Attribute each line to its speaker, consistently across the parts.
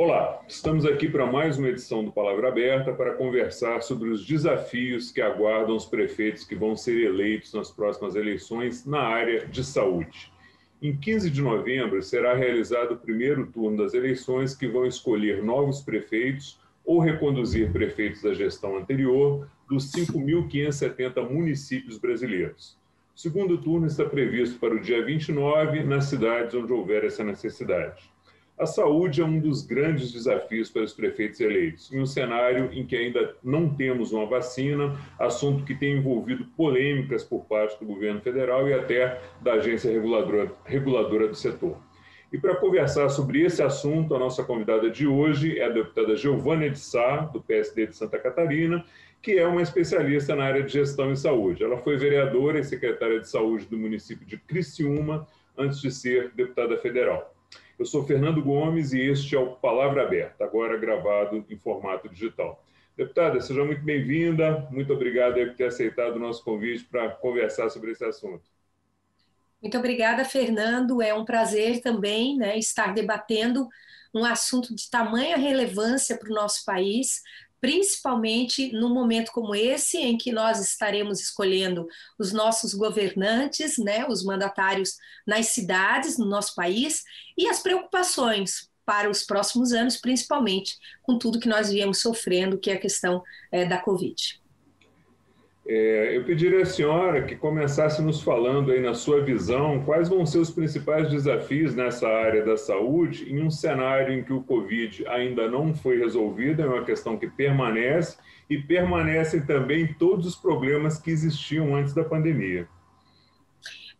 Speaker 1: Olá, estamos aqui para mais uma edição do Palavra Aberta para conversar sobre os desafios que aguardam os prefeitos que vão ser eleitos nas próximas eleições na área de saúde. Em 15 de novembro será realizado o primeiro turno das eleições que vão escolher novos prefeitos ou reconduzir prefeitos da gestão anterior dos 5.570 municípios brasileiros. O segundo turno está previsto para o dia 29 nas cidades onde houver essa necessidade. A saúde é um dos grandes desafios para os prefeitos eleitos, em um cenário em que ainda não temos uma vacina, assunto que tem envolvido polêmicas por parte do governo federal e até da agência reguladora, reguladora do setor. E para conversar sobre esse assunto, a nossa convidada de hoje é a deputada Giovana de Sá, do PSD de Santa Catarina, que é uma especialista na área de gestão e saúde. Ela foi vereadora e secretária de saúde do município de Criciúma antes de ser deputada federal. Eu sou Fernando Gomes e este é o Palavra Aberta, agora gravado em formato digital. Deputada, seja muito bem-vinda. Muito obrigado por ter aceitado o nosso convite para conversar sobre esse assunto.
Speaker 2: Muito obrigada, Fernando. É um prazer também né, estar debatendo um assunto de tamanha relevância para o nosso país, principalmente num momento como esse, em que nós estaremos escolhendo os nossos governantes, né, os mandatários nas cidades, no nosso país, e as preocupações para os próximos anos, principalmente com tudo que nós viemos sofrendo, que é a questão é, da Covid.
Speaker 1: É, eu pediria à senhora que começasse nos falando aí na sua visão quais vão ser os principais desafios nessa área da saúde em um cenário em que o Covid ainda não foi resolvido, é uma questão que permanece e permanecem também todos os problemas que existiam antes da pandemia.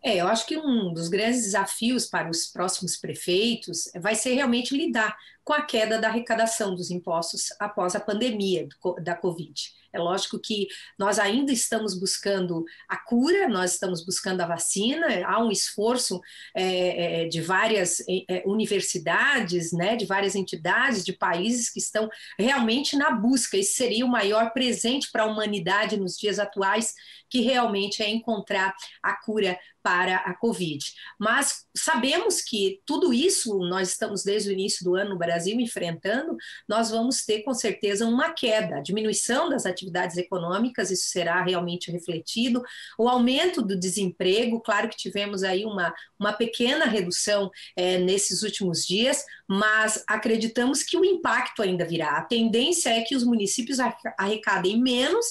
Speaker 2: É, eu acho que um dos grandes desafios para os próximos prefeitos vai ser realmente lidar com a queda da arrecadação dos impostos após a pandemia da Covid. É lógico que nós ainda estamos buscando a cura, nós estamos buscando a vacina, há um esforço é, é de várias é, é, universidades, né, de várias entidades, de países que estão realmente na busca. Esse seria o maior presente para a humanidade nos dias atuais, que realmente é encontrar a cura para a Covid. Mas sabemos que tudo isso nós estamos desde o início do ano no Brasil enfrentando, nós vamos ter com certeza uma queda, diminuição das atividades econômicas, isso será realmente refletido, o aumento do desemprego, claro que tivemos aí uma, uma pequena redução é, nesses últimos dias, mas acreditamos que o impacto ainda virá. A tendência é que os municípios arrecadem menos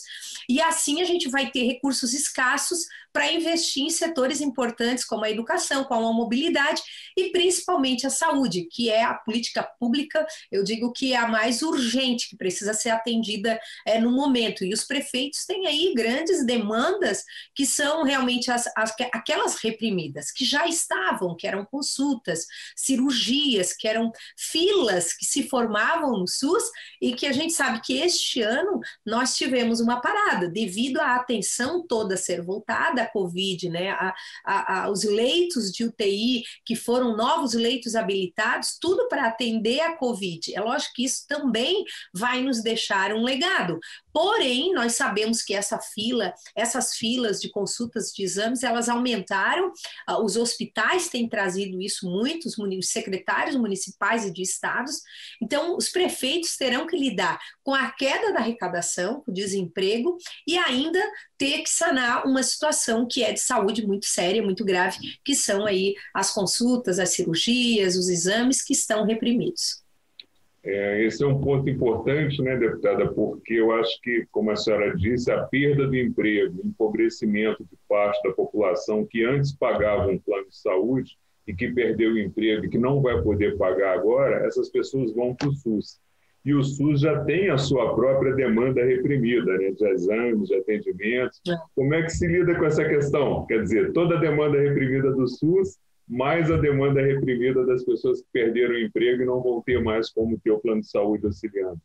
Speaker 2: e assim a gente vai ter recursos escassos para investir em setores importantes como a educação, como a mobilidade e principalmente a saúde, que é a política pública, eu digo que é a mais urgente, que precisa ser atendida é, no momento. E os prefeitos têm aí grandes demandas que são realmente as, as, aquelas reprimidas, que já estavam, que eram consultas, cirurgias, que eram filas que se formavam no SUS e que a gente sabe que este ano nós tivemos uma parada devido à atenção toda ser voltada Covid, né? A, a, a, os leitos de UTI, que foram novos leitos habilitados, tudo para atender a Covid. É lógico que isso também vai nos deixar um legado. Porém, nós sabemos que essa fila, essas filas de consultas de exames, elas aumentaram. Ah, os hospitais têm trazido isso muito, os secretários municipais e de estados. Então, os prefeitos terão que lidar com a queda da arrecadação, o desemprego e ainda ter que sanar uma situação que é de saúde muito séria, muito grave, que são aí as consultas, as cirurgias, os exames que estão reprimidos.
Speaker 1: É, esse é um ponto importante, né, deputada, porque eu acho que, como a senhora disse, a perda do emprego, o empobrecimento de parte da população que antes pagava um plano de saúde e que perdeu o emprego e que não vai poder pagar agora, essas pessoas vão para o SUS. E o SUS já tem a sua própria demanda reprimida, né, de exames, de atendimentos. É. Como é que se lida com essa questão? Quer dizer, toda a demanda reprimida do SUS mais a demanda reprimida das pessoas que perderam o emprego e não vão ter mais como ter o plano de saúde auxiliando.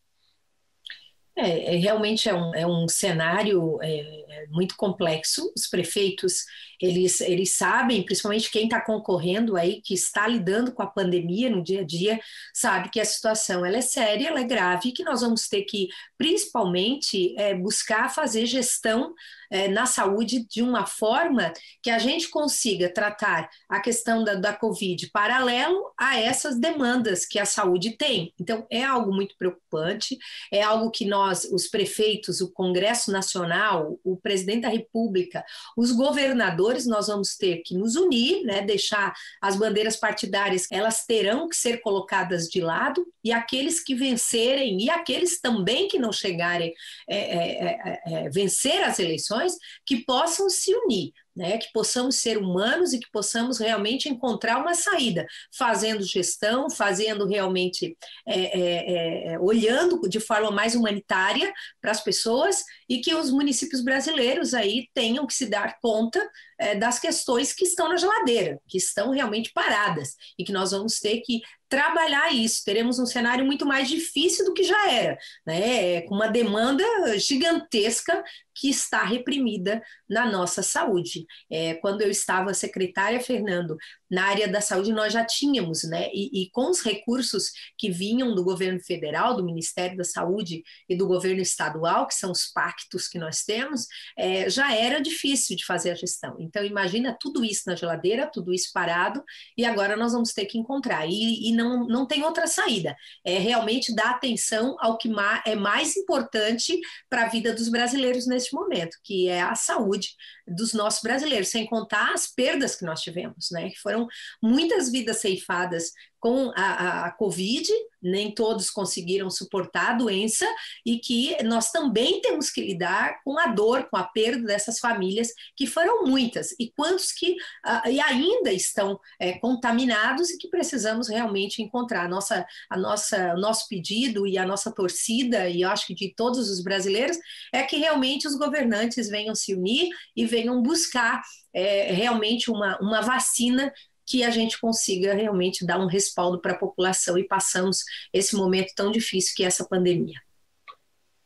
Speaker 2: É, é, realmente é um, é um cenário é, é muito complexo. Os prefeitos, eles, eles sabem, principalmente quem está concorrendo aí, que está lidando com a pandemia no dia a dia, sabe que a situação ela é séria, ela é grave, que nós vamos ter que, principalmente, é, buscar fazer gestão é, na saúde de uma forma que a gente consiga tratar a questão da, da Covid paralelo a essas demandas que a saúde tem. Então, é algo muito preocupante, é algo que nós, os prefeitos, o Congresso Nacional, o presidente da República, os governadores, nós vamos ter que nos unir, né, deixar as bandeiras partidárias, elas terão que ser colocadas de lado, e aqueles que vencerem, e aqueles também que não chegarem é, é, é, é vencer as eleições, que possam se unir né, que possamos ser humanos e que possamos realmente encontrar uma saída, fazendo gestão, fazendo realmente, é, é, é, olhando de forma mais humanitária para as pessoas e que os municípios brasileiros aí tenham que se dar conta é, das questões que estão na geladeira, que estão realmente paradas e que nós vamos ter que trabalhar isso. Teremos um cenário muito mais difícil do que já era, né, com uma demanda gigantesca que está reprimida na nossa saúde. É, quando eu estava secretária, Fernando, na área da saúde nós já tínhamos, né? E, e, com os recursos que vinham do governo federal, do Ministério da Saúde e do governo estadual, que são os pactos que nós temos, é, já era difícil de fazer a gestão. Então, imagina tudo isso na geladeira, tudo isso parado, e agora nós vamos ter que encontrar. E, e não, não tem outra saída. É realmente dar atenção ao que é mais importante para a vida dos brasileiros neste momento, que é a saúde dos nossos brasileiros, sem contar as perdas que nós tivemos, né? Que foram muitas vidas ceifadas com a, a, a, Covid, nem todos conseguiram suportar a doença, e que nós também temos que lidar com a dor, com a perda dessas famílias, que foram muitas, e quantos que uh, e ainda estão é, contaminados e que precisamos realmente encontrar. A nossa, a nossa, nosso pedido e a nossa torcida, e eu acho que de todos os brasileiros, é que realmente os governantes venham se unir e venham buscar é, realmente uma, uma vacina que a gente consiga realmente dar um respaldo para a população e passamos esse momento tão difícil que é essa pandemia.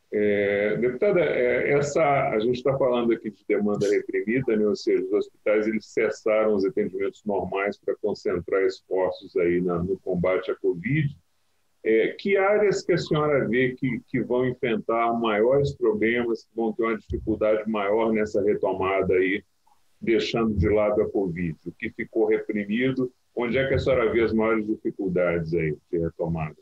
Speaker 1: É, deputada, é, essa, a gente está falando aqui de demanda reprimida, né? ou seja, os hospitais eles cessaram os atendimentos normais para concentrar esforços aí na, no combate à Covid. É, que áreas que a senhora vê que, que vão enfrentar maiores problemas, que vão ter uma dificuldade maior nessa retomada aí deixando de lado a Covid? O que ficou reprimido? Onde é que a senhora vê as maiores dificuldades aí de retomada?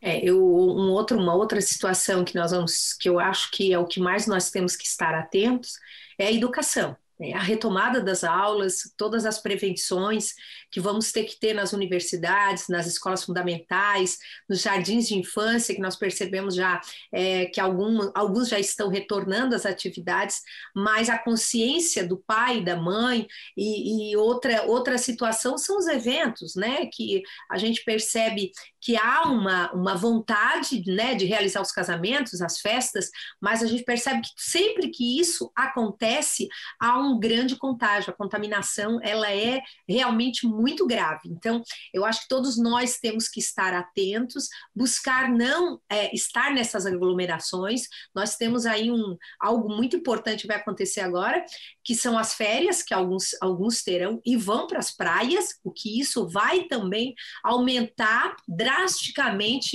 Speaker 2: É, eu, um outro, uma outra situação que nós vamos, que eu acho que é o que mais nós temos que estar atentos, é a educação. Né? a retomada das aulas, todas as prevenções que vamos ter que ter nas universidades, nas escolas fundamentais, nos jardins de infância, que nós percebemos já é, que algum, alguns já estão retornando às atividades, mas a consciência do pai, da mãe e, e outra, outra situação são os eventos, né? Que a gente percebe que há uma, uma vontade né, de realizar os casamentos, as festas, mas a gente percebe que sempre que isso acontece, há um grande contágio. A contaminação ela é realmente muito grave. Então, eu acho que todos nós temos que estar atentos, buscar não é, estar nessas aglomerações. Nós temos aí um algo muito importante que vai acontecer agora, que são as férias que alguns alguns terão e vão para as praias, o que isso vai também aumentar drasticamente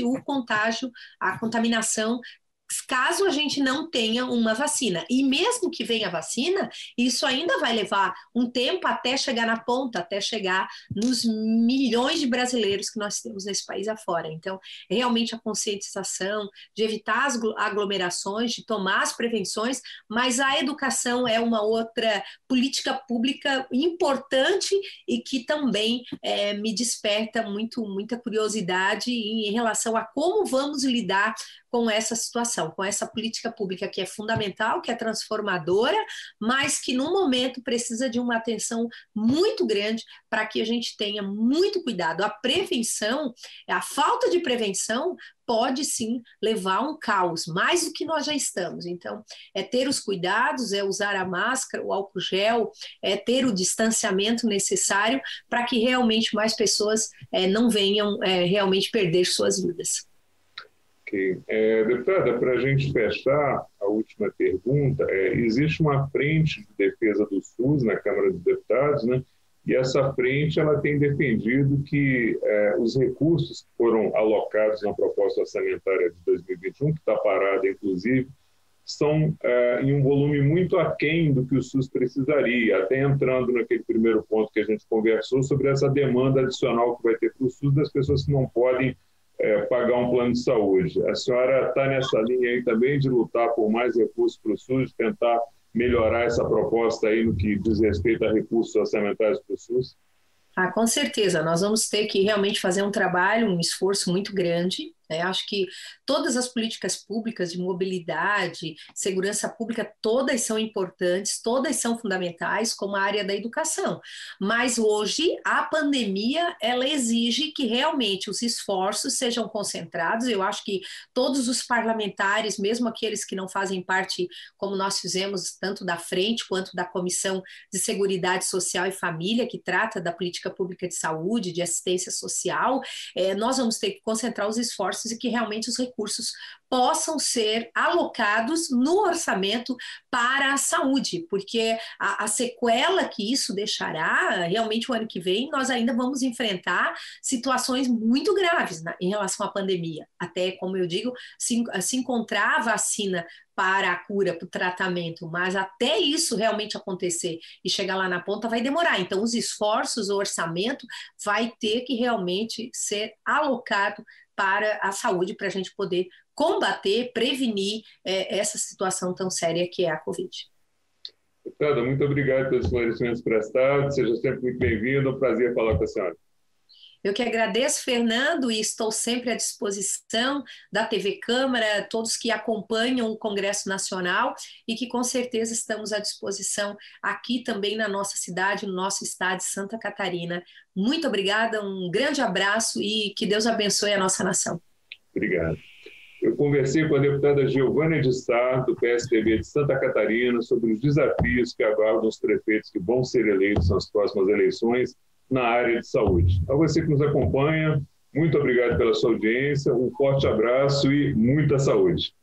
Speaker 2: o contágio, a contaminação caso a gente não tenha uma vacina. E mesmo que venha a vacina, isso ainda vai levar um tempo até chegar na ponta, até chegar nos milhões de brasileiros que nós temos nesse país afora. Então, realmente a conscientização de evitar as aglomerações, de tomar as prevenções, mas a educação é uma outra política pública importante e que também é, me desperta muito, muita curiosidade em relação a como vamos lidar com essa situação, com essa política pública que é fundamental, que é transformadora, mas que no momento precisa de uma atenção muito grande para que a gente tenha muito cuidado. A prevenção, a falta de prevenção pode sim levar a um caos, mais do que nós já estamos. Então, é ter os cuidados, é usar a máscara, o álcool gel, é ter o distanciamento necessário para que realmente mais pessoas é, não venham é, realmente perder suas vidas.
Speaker 1: Ok. É, deputada, para a gente fechar a última pergunta, é, existe uma frente de defesa do SUS na Câmara dos Deputados, né? E essa frente ela tem defendido que é, os recursos que foram alocados na proposta orçamentária de 2021, que está parada, inclusive, são é, em um volume muito aquém do que o SUS precisaria, até entrando naquele primeiro ponto que a gente conversou sobre essa demanda adicional que vai ter para o SUS das pessoas que não podem é, pagar um plano de saúde. A senhora está nessa linha aí também de lutar por mais recursos para o SUS, tentar melhorar essa proposta aí no que diz respeito a recursos orçamentários para o SUS?
Speaker 2: Ah, com certeza, nós vamos ter que realmente fazer um trabalho, um esforço muito grande né? Acho que todas as políticas públicas de mobilidade, segurança pública, todas são importantes, todas são fundamentais, como a área da educação. Mas hoje a pandemia ela exige que realmente os esforços sejam concentrados. Eu acho que todos os parlamentares, mesmo aqueles que não fazem parte, como nós fizemos tanto da frente quanto da comissão de seguridade social e família que trata da política pública de saúde, de assistência social, é, nós vamos ter que concentrar os esforços esforços e que realmente os recursos possam ser alocados no orçamento para a saúde, porque a, a, sequela que isso deixará, realmente o ano que vem, nós ainda vamos enfrentar situações muito graves na, em relação à pandemia. Até, como eu digo, se, se encontrar a vacina para a cura, para o tratamento, mas até isso realmente acontecer e chegar lá na ponta vai demorar. Então, os esforços, o orçamento vai ter que realmente ser alocado para a saúde, para a gente poder combater, prevenir é, essa situação tão séria que é a Covid.
Speaker 1: Deputada, muito obrigado pelos esclarecimentos prestados, seja sempre muito bem-vindo, é um prazer falar com a senhora.
Speaker 2: Eu que agradeço, Fernando, e estou sempre à disposição da TV Câmara, todos que acompanham o Congresso Nacional e que com certeza estamos à disposição aqui também na nossa cidade, no nosso estado de Santa Catarina. Muito obrigada, um grande abraço e que Deus abençoe a nossa nação.
Speaker 1: Obrigado. Eu conversei com a deputada Giovânia de Sá, do PSDB de Santa Catarina, sobre os desafios que aguardam os prefeitos que vão ser eleitos nas próximas eleições na área de saúde. A você que nos acompanha, muito obrigado pela sua audiência, um forte abraço e muita saúde.